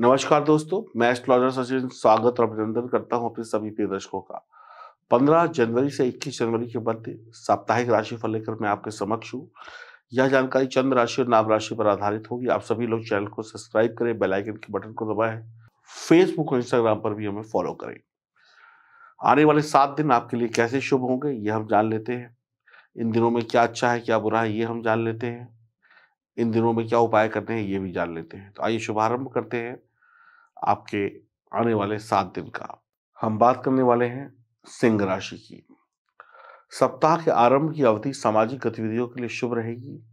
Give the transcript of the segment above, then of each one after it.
नमस्कार दोस्तों, मैं एस्ट्रोलॉजर सचिन स्वागत और अभिनंदन करता हूँ अपने सभी प्रिय दर्शकों का। 15 जनवरी से 21 जनवरी के मध्य साप्ताहिक राशिफल लेकर मैं आपके समक्ष हूँ। यह जानकारी चंद्र राशि और नाम राशि पर आधारित होगी। आप सभी लोग चैनल को सब्सक्राइब करें, बेल आइकन के बटन को दबाएँ फेसबुक और इंस्टाग्राम पर भी हमें फॉलो करें। आने वाले सात दिन आपके लिए कैसे शुभ होंगे ये हम जान लेते हैं। इन दिनों में क्या अच्छा है, क्या बुरा है, ये हम जान लेते हैं। इन दिनों में क्या उपाय करने हैं, ये भी जान लेते हैं। तो आइए शुभारंभ करते हैं। आपके आने वाले सात दिन का। हम बात करने वाले हैं सिंह राशि की। सप्ताह के आरंभ की अवधि सामाजिक गतिविधियों के लिए शुभ रहेगी।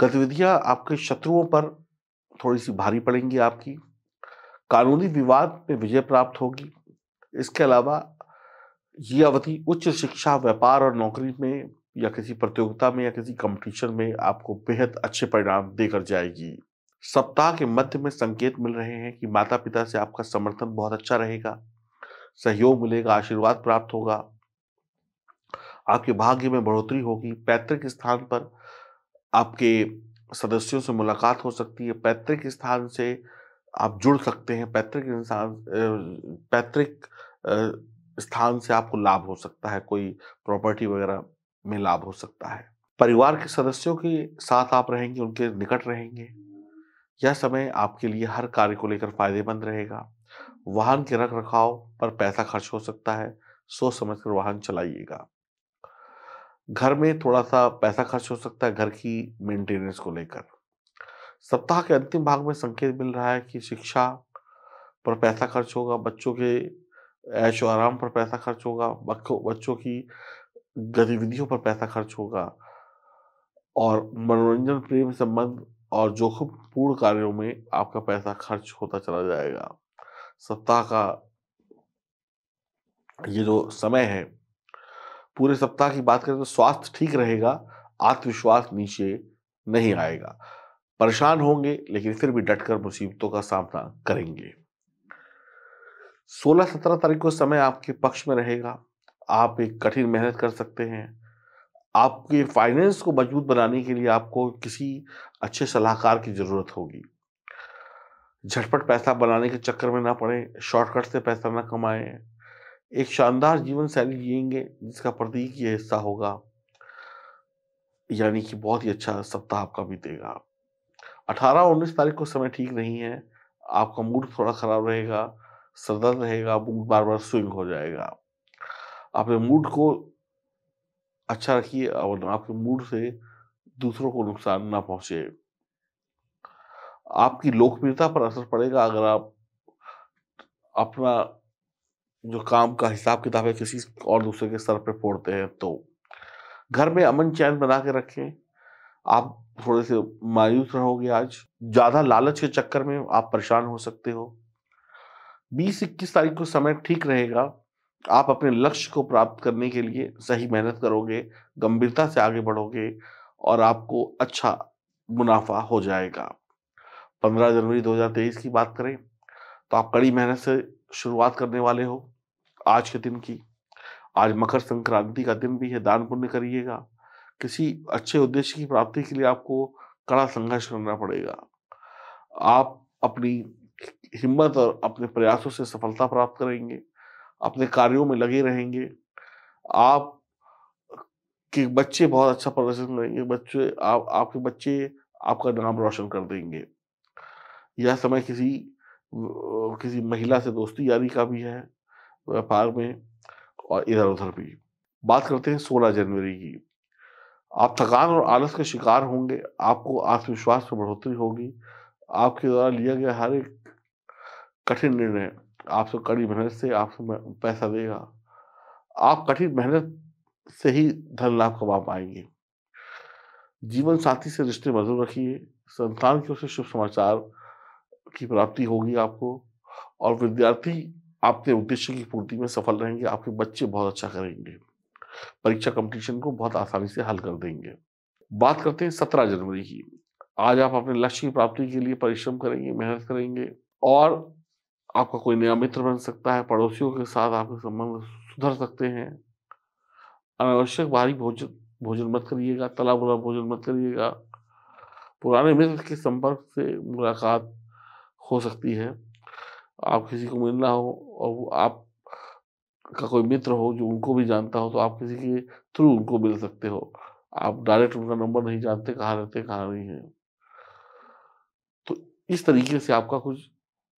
गतिविधियाँ आपके शत्रुओं पर थोड़ी सी भारी पड़ेंगी आपकी। कानूनी विवाद में विजय प्राप्त होगी। इसके अलावा ये अवधि उच्च शिक्षा, व्यापार और नौकरी में या किसी प्रतियोगिता में या किसी कंपटीशन में आपको बेहद अच्छे परिणाम देकर जाएगी। सप्ताह के मध्य में संकेत मिल रहे हैं कि माता पिता से आपका समर्थन बहुत अच्छा रहेगा। सहयोग मिलेगा, आशीर्वाद प्राप्त होगा। आपके भाग्य में बढ़ोतरी होगी। पैतृक स्थान पर आपके सदस्यों से मुलाकात हो सकती है। पैतृक स्थान से आप जुड़ सकते हैं। पैतृक इंसान पैतृक स्थान से आपको लाभ हो सकता है। कोई प्रॉपर्टी वगैरह में लाभ हो सकता है। परिवार के सदस्यों के साथ आप रहेंगे, उनके निकट रहेंगे। यह समय आपके लिए हर कार्य को लेकर फ़ायदेमंद रहेगा। वाहन के रख रखाव पर पैसा खर्च हो सकता है, सोच समझ कर वाहन चलाइएगा। घर में थोड़ा सा पैसा खर्च हो सकता है, घर की मेंटेनेंस को लेकर। सप्ताह के अंतिम भाग में संकेत मिल रहा है कि शिक्षा पर पैसा खर्च होगा, बच्चों के ऐशो आराम पर पैसा खर्च होगा बच्चों की गतिविधियों पर पैसा खर्च होगा और मनोरंजन, प्रेम संबंध और जोखिमपूर्ण कार्यों में आपका पैसा खर्च होता चला जाएगा। सप्ताह का ये जो समय है, पूरे सप्ताह की बात करें तो स्वास्थ्य ठीक रहेगा, आत्मविश्वास नीचे नहीं आएगा। परेशान होंगे, लेकिन फिर भी डटकर मुसीबतों का सामना करेंगे। 16-17 तारीख को समय आपके पक्ष में रहेगा। आप एक कठिन मेहनत कर सकते हैं। आपके फाइनेंस को मज़बूत बनाने के लिए आपको किसी अच्छे सलाहकार की ज़रूरत होगी। झटपट पैसा बनाने के चक्कर में ना पड़े शॉर्टकट से पैसा ना कमाएँ। एक शानदार जीवन शैली जिएँगे, जिसका प्रतीक ये हिस्सा होगा। यानी कि बहुत ही अच्छा सप्ताह आपका बीतेगा। अठारह उन्नीस तारीख को समय ठीक नहीं है, आपका मूड थोड़ा खराब रहेगा सरदर्द रहेगा मूड बार बार स्विंग हो जाएगा। अपने मूड को अच्छा रखिए और आपके मूड से दूसरों को नुकसान ना पहुँचे। आपकी लोकप्रियता पर असर पड़ेगा अगर आप अपना जो काम का हिसाब किताब है किसी और दूसरे के सर पे फोड़ते हैं तो घर में अमन चैन बना के रखें। आप थोड़े से मायूस रहोगे आज। ज़्यादा लालच के चक्कर में आप परेशान हो सकते हो। 20-21 तारीख को समय ठीक रहेगा। आप अपने लक्ष्य को प्राप्त करने के लिए सही मेहनत करोगे, गंभीरता से आगे बढ़ोगे और आपको अच्छा मुनाफा हो जाएगा। 15 जनवरी 2023 की बात करें तो आप कड़ी मेहनत से शुरुआत करने वाले हो आज के दिन की। आज मकर संक्रांति का दिन भी है, दान पुण्य करिएगा। किसी अच्छे उद्देश्य की प्राप्ति के लिए आपको कड़ा संघर्ष करना पड़ेगा। आप अपनी हिम्मत और अपने प्रयासों से सफलता प्राप्त करेंगे। अपने कार्यों में लगे रहेंगे। आप के बच्चे बहुत अच्छा प्रदर्शन करेंगे, बच्चे, आप, आपके बच्चे आपका नाम रोशन कर देंगे। यह समय किसी किसी महिला से दोस्ती यारी का भी है, व्यापार में और इधर उधर भी। बात करते हैं सोलह जनवरी की। आप थकान और आलस के शिकार होंगे, आपको आत्मविश्वास में बढ़ोतरी होगी। आपके द्वारा लिया गया हर एक कठिन निर्णय आपसे कड़ी मेहनत से आपसे पैसा देगा। आप कठिन मेहनत से ही धन लाभ कमा पाएँगे। जीवन साथी से रिश्ते मधुर रखिए। संतान की ओर से शुभ समाचार की प्राप्ति होगी आपको और विद्यार्थी आपके उद्देश्य की पूर्ति में सफल रहेंगे। आपके बच्चे बहुत अच्छा करेंगे। परीक्षा कंपटीशन को बहुत आसानी से हल कर देंगे। बात करते हैं सत्रह जनवरी की। आज आप अपने लक्ष्य की प्राप्ति के लिए परिश्रम करेंगे, मेहनत करेंगे और आपका कोई नया मित्र बन सकता है, पड़ोसियों के साथ आपके संबंध सुधर सकते हैं। अनावश्यक भारी भोजन भोजन मत करिएगा तला बुला भोजन मत करिएगा। पुराने मित्र के संपर्क से मुलाकात हो सकती है। आप किसी को मिलना हो और वो आप का कोई मित्र हो जो उनको भी जानता हो तो आप किसी के थ्रू उनको मिल सकते हो। आप डायरेक्ट उनका नंबर नहीं जानते, कहाँ रहते, कहाँ नहीं है। तो इस तरीके से आपका कुछ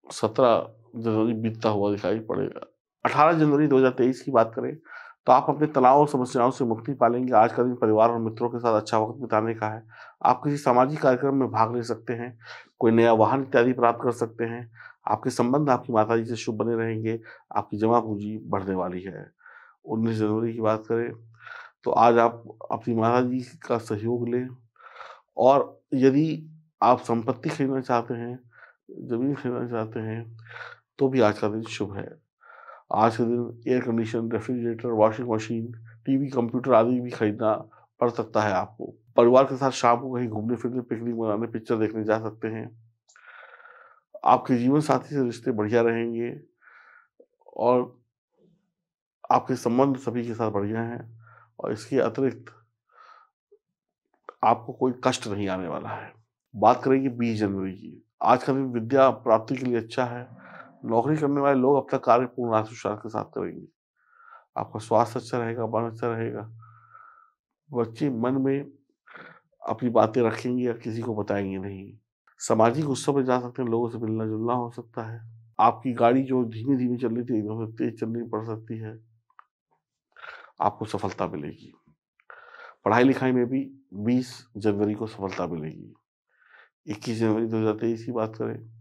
सत्रह जनवरी बीतता हुआ दिखाई पड़ेगा। अठारह जनवरी 2023 की बात करें तो आप अपने तनाव और समस्याओं से मुक्ति पालेंगे। आज का दिन परिवार और मित्रों के साथ अच्छा वक्त बिताने का है। आप किसी सामाजिक कार्यक्रम में भाग ले सकते हैं, कोई नया वाहन इत्यादि प्राप्त कर सकते हैं। आपके संबंध आपकी माता जी से शुभ बने रहेंगे। आपकी जमा पूंजी बढ़ने वाली है। उन्नीस जनवरी की बात करें तो आज आप अपनी माता जी का सहयोग लें और यदि आप संपत्ति खरीदना चाहते हैं, ज़मीन खरीदना चाहते हैं तो भी आज का दिन शुभ है। आज के दिन air condition refrigerator washing machine TV computer आदि भी खरीदना पड़ सकता है आपको। परिवार के साथ शाम को कहीं घूमने फिरने पिकनिक मनाने पिक्चर देखने जा सकते हैं। आपके जीवन साथी से रिश्ते बढ़िया रहेंगे और आपके संबंध सभी के साथ बढ़िया हैं और इसके अतिरिक्त आपको कोई कष्ट नहीं आने वाला है। बात करेंगे बीस जनवरी की। आज का दिन विद्या प्राप्ति के लिए अच्छा है। नौकरी करने वाले लोग अपना कार्य पूर्ण आत्मविश्वास के साथ करेंगे। आपका स्वास्थ्य अच्छा रहेगा, मन अच्छा रहेगा। बच्चे मन में अपनी बातें रखेंगे या किसी को बताएँगे नहीं। सामाजिक उत्सव में जा सकते हैं, लोगों से मिलना जुलना हो सकता है। आपकी गाड़ी जो धीमी धीमी चल रही थी, एकदम से तेज चलनी पड़ सकती है। आपको सफलता मिलेगी। पढ़ाई लिखाई में भी 20 जनवरी को सफलता मिलेगी। 21 जनवरी 2023 की बात करें।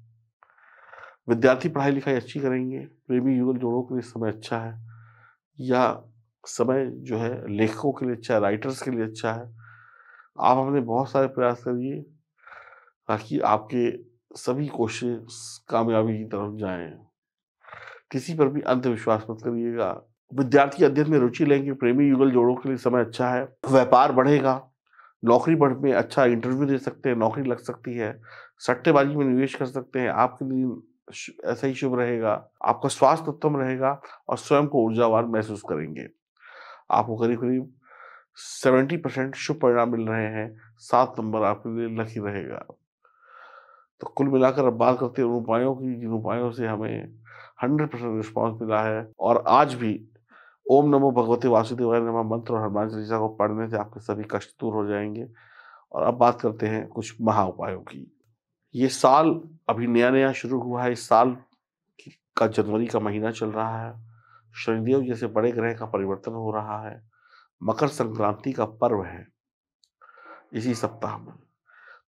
विद्यार्थी पढ़ाई लिखाई अच्छी करेंगे, प्रेमी युगल जोड़ों के लिए समय अच्छा है, या समय जो है लेखकों के लिए अच्छा है राइटर्स के लिए अच्छा है, आप अपने बहुत सारे प्रयास करिए ताकि आपके सभी कोशिश कामयाबी की तरफ़ जाएँ। किसी पर भी अंधविश्वास मत करिएगा। विद्यार्थी अध्ययन में रुचि लेंगे, प्रेमी युगल जोड़ों के लिए समय अच्छा है, व्यापार बढ़ेगा, नौकरी बढ़ में अच्छा इंटरव्यू दे सकते हैं, नौकरी लग सकती है, सट्टेबाजी में निवेश कर सकते हैं, आपके लिए ऐसा ही शुभ रहेगा। आपका स्वास्थ्य उत्तम रहेगा और स्वयं को ऊर्जावान महसूस करेंगे। आपको करीब करीब सेवेंटी परसेंट शुभ परिणाम मिल रहे हैं। सात नंबर आपके लिए लकी रहेगा। तो कुल मिलाकर अब बात करते हैं उन उपायों की, जिन उपायों से हमें हंड्रेड परसेंट रिस्पॉन्स मिला है। और आज भी ओम नमो भगवते वासुदेवाय नमः मंत्र और हनुमान चालीसा को पढ़ने से आपके सभी कष्ट दूर हो जाएँगे। और अब बात करते हैं कुछ महा उपायों की। ये साल अभी नया नया शुरू हुआ है। इस साल का जनवरी का महीना चल रहा है। शनिदेव जैसे बड़े ग्रह का परिवर्तन हो रहा है। मकर संक्रांति का पर्व है इसी सप्ताह में।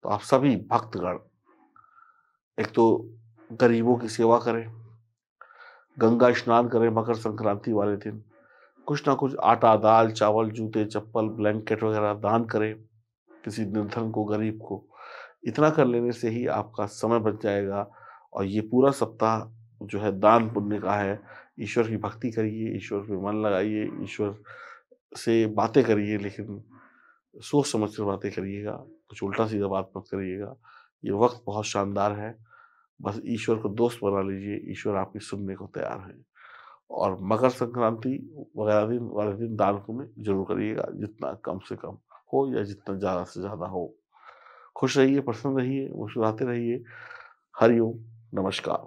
तो आप सभी भक्तगण, एक तो गरीबों की सेवा करें, गंगा स्नान करें मकर संक्रांति वाले दिन। कुछ ना कुछ आटा, दाल, चावल, जूते, चप्पल, ब्लैंकेट वगैरह दान करें किसी निर्धन को, गरीब को। इतना कर लेने से ही आपका समय बच जाएगा। और ये पूरा सप्ताह जो है दान पुण्य का है। ईश्वर की भक्ति करिए, ईश्वर पे मन लगाइए, ईश्वर से बातें करिए, लेकिन सोच समझ कर बातें करिएगा। कुछ उल्टा सीधा बात मत करिएगा। ये वक्त बहुत शानदार है। बस ईश्वर को दोस्त बना लीजिए। ईश्वर आपकी सुनने को तैयार है। और मकर संक्रांति वगैरह दिन, वाले दिन दान पुण्य ज़रूर करिएगा। जितना कम से कम हो या जितना ज़्यादा से ज़्यादा हो। खुश रहिए प्रसन्न रहिए मुस्कुराते रहिए। हरिओम नमस्कार।